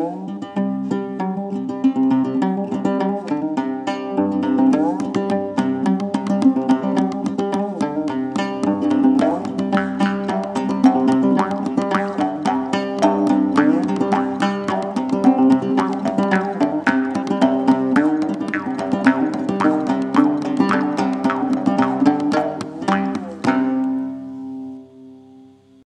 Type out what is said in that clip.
Música